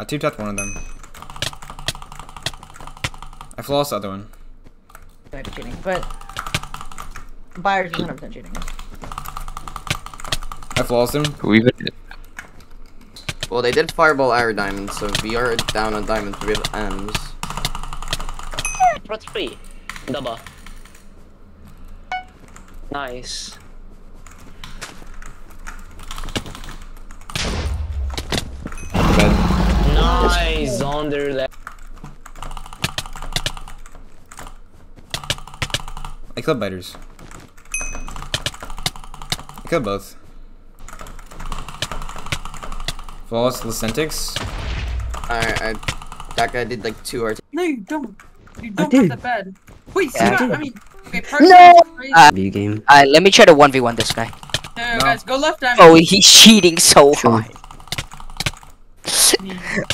I two tapped one of them. I flossed the other one. Might be cheating, but buyers is 100% cheating. I flossed him. Who even? Well, they did fireball our diamonds, so we are down on diamonds. We have M's. What's free? Double. Nice. Bed. Nice on their left. I killed biters. I killed both. Flawless Lucentix. Alright, I, that guy did like two RT. No, you don't. You don't did. have the bed. Wait, Yeah, I see did. what? I mean, okay. No! Crazy. Uh, View game. Alright, let me try to 1v1 this guy. no, no. guys, go left diamond. Oh, he's cheating so Sure. hard.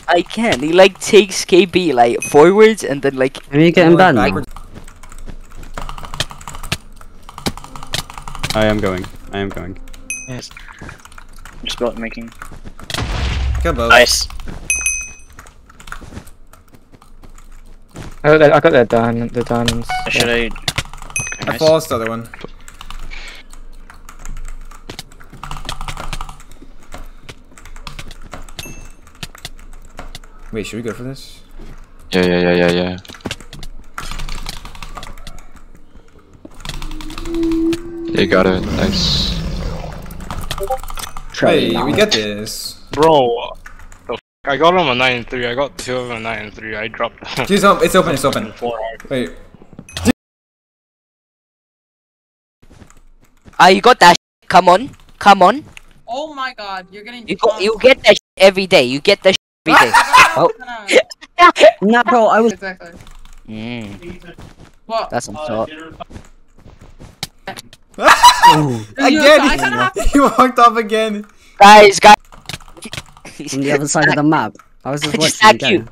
I can't. He like takes KB like forwards and then like Are you getting banned now? I am going. I am going. Yes. Just about making. Killed both. Nice. I got that. I got that diamond. The diamonds. Should I? I flawless the other one. Wait, should we go for this? Yeah, yeah, yeah, yeah, yeah. You got it. Nice. Hey, we get this. Bro, the f I got him a 9 and 3. I got two of them a 9 and 3. I dropped them. She's up. It's open. It's open. Four hours. Wait. Ah, you got that sh- Come on. Come on. Oh my god, you're getting. You go, you get that sh- every day. You get that sh- every day. Oh. Nah, bro, I was. Exactly. Mm, Well, that's some sort. Ooh, again! I kinda have he walked off again. Guys, guys. on the other side of the map. I was just I just watching you you. go.